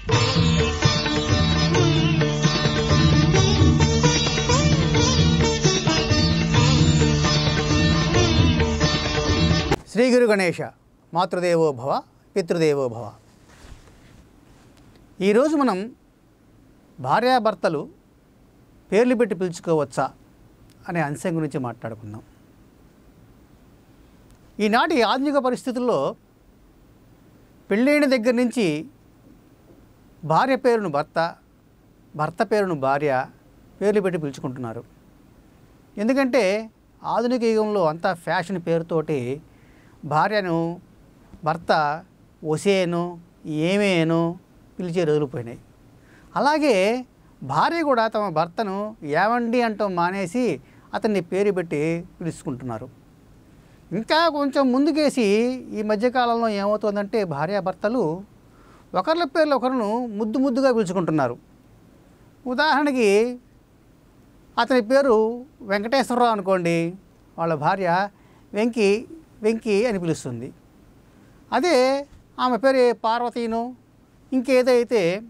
శ్రీ గురు గణేష మాతృదేవో భవ పితృదేవో భవ ఈరోజు మనం భార్యాభర్తలు పేర్లు పెట్టి పిలుచుకోవచ్చా అనే అంశం గురించి మాట్లాడుకుందాం. ఈనాటి ఆధునిక పరిస్థితుల్లో పెళ్ళైన దగ్గర నుంచి భార్య పేరును భర్త భర్త పేరును భార్య పేర్లు పెట్టి పిలుచుకుంటున్నారు. ఎందుకంటే ఆధునిక యుగంలో అంతా ఫ్యాషన్ పేరుతోటి భార్యను భర్త ఒసేను ఏమేను పిలిచే రోజులు పోయినాయి. అలాగే భార్య కూడా తమ భర్తను ఏవండి అంటాం మానేసి అతన్ని పేరు పెట్టి పిలుచుకుంటున్నారు. ఇంకా కొంచెం ముందుకేసి ఈ మధ్యకాలంలో ఏమవుతుందంటే భార్యాభర్తలు ఒకరి పేర్లు ఒకరును ముద్దు ముద్దుగా పిలుచుకుంటున్నారు. ఉదాహరణకి అతని పేరు వెంకటేశ్వరరావు అనుకోండి వాళ్ళ భార్య వెంకి వెంకి అని పిలుస్తుంది. అదే ఆమె పేరు పార్వతీను ఇంకేదైతే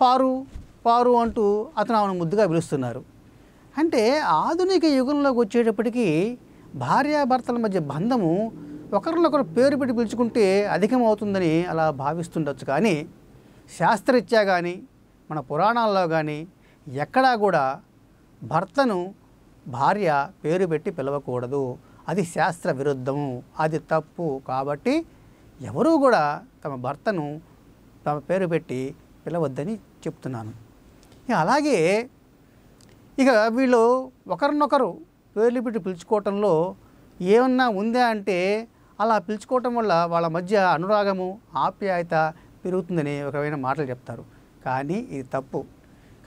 పారు పారు అంటూ అతను ఆమెను ముద్దుగా పిలుస్తున్నారు. అంటే ఆధునిక యుగంలోకి వచ్చేటప్పటికీ భార్యాభర్తల మధ్య బంధము ఒకరినొకరు పేరు పెట్టి పిలుచుకుంటే అధికమవుతుందని అలా భావిస్తుండొచ్చు. కానీ శాస్త్రరీత్యా కానీ మన పురాణాల్లో కానీ ఎక్కడా కూడా భర్తను భార్య పేరు పెట్టి పిలవకూడదు. అది శాస్త్ర విరుద్ధము అది తప్పు. కాబట్టి ఎవరూ కూడా తమ భర్తను తమ పేరు పెట్టి పిలవద్దని చెప్తున్నాను. అలాగే ఇక వీళ్ళు ఒకరినొకరు పేర్లు పెట్టి పిలుచుకోవటంలో ఏమన్నా ఉందా అంటే అలా పిలుచుకోవటం వల్ల వాళ్ళ మధ్య అనురాగము ఆప్యాయత పెరుగుతుందని ఒకమైన మాటలు చెప్తారు. కానీ ఇది తప్పు.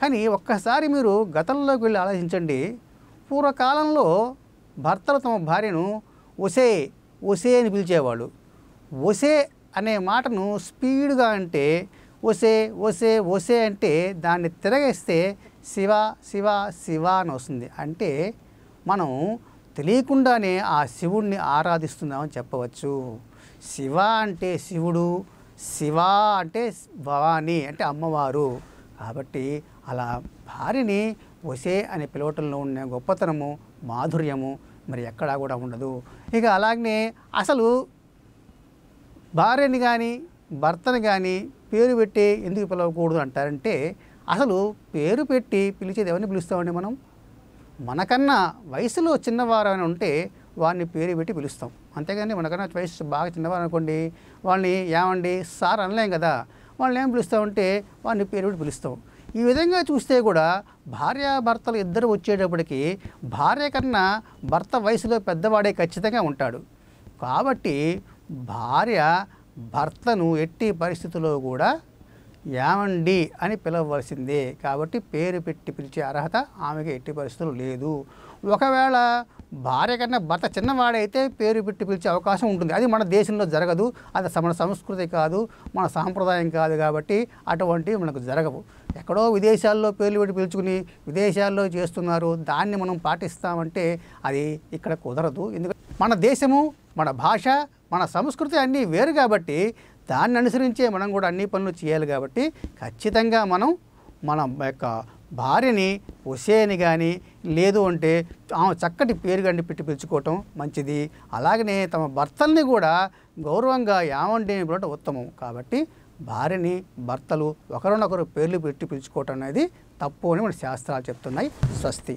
కానీ ఒక్కసారి మీరు గతంలోకి వెళ్ళి ఆలోచించండి. పూర్వకాలంలో భర్తలు తమ భార్యను ఒసే ఒసే అని పిలిచేవాళ్ళు. ఒసే అనే మాటను స్పీడ్గా అంటే ఒసే ఒసే ఒసే అంటే దాన్ని తిరగేస్తే శివ శివ శివ అని వస్తుంది. అంటే మనం తెలియకుండానే ఆ శివుణ్ణి ఆరాధిస్తున్నామని చెప్పవచ్చు. శివ అంటే శివుడు శివ అంటే భవాని అంటే అమ్మవారు. కాబట్టి అలా భార్యని ఒసే అనే పిలవటంలో ఉన్న గొప్పతనము మాధుర్యము మరి ఎక్కడా కూడా ఉండదు. ఇక అలాగనే అసలు భార్యని కానీ భర్తని కానీ పేరు పెట్టి ఎందుకు పిలవకూడదు అంటారంటే అసలు పేరు పెట్టి పిలిచేది ఎవరిని పిలుస్తామండి మనం? మనకన్నా వయసులో చిన్నవారు అని ఉంటే వారిని పేరు పెట్టి పిలుస్తాం. అంతేగాని మనకన్నా వయసు బాగా చిన్నవారు అనుకోండి వాళ్ళని ఏమండి సార్ అనలేం కదా. వాళ్ళని ఏం పిలుస్తామంటే వారిని పేరు పెట్టి పిలుస్తాం. ఈ విధంగా చూస్తే కూడా భార్యాభర్తలు ఇద్దరు వచ్చేటప్పటికి భార్య కన్నా భర్త వయసులో పెద్దవాడే ఖచ్చితంగా ఉంటాడు. కాబట్టి భార్య భర్తను ఎట్టి పరిస్థితుల్లో కూడా యామండి అని పిలవలసిందే కాబట్టి పేరు పెట్టి పిలిచే అర్హత ఆమెకి ఎట్టి పరిస్థితులు లేదు. ఒకవేళ భార్య కన్నా భర్త చిన్నవాడైతే పేరు పెట్టి పిలిచే అవకాశం ఉంటుంది. అది మన దేశంలో జరగదు. అది మన సంస్కృతి కాదు మన సాంప్రదాయం కాదు కాబట్టి అటువంటివి మనకు జరగవు. ఎక్కడో విదేశాల్లో పేర్లు పెట్టి పిలుచుకుని విదేశాల్లో చేస్తున్నారు. దాన్ని మనం పాటిస్తామంటే అది ఇక్కడ కుదరదు. ఎందుకంటే మన దేశము మన భాష మన సంస్కృతి అన్నీ వేరు కాబట్టి దాన్ని అనుసరించే మనం కూడా అన్ని పనులు చేయాలి కాబట్టి ఖచ్చితంగా మనం మన యొక్క భార్యని ఉసేని కానీ లేదు అంటే ఆమె చక్కటి పేరు గండి పెట్టి పిలుచుకోవటం మంచిది. అలాగనే తమ భర్తల్ని కూడా గౌరవంగా యావండి అని పిలవటం ఉత్తమం. కాబట్టి భార్యని భర్తలు ఒకరినొకరు పేర్లు పెట్టి పిలుచుకోవటం అనేది తప్పు అని మన శాస్త్రాలు చెప్తున్నాయి. స్వస్తి.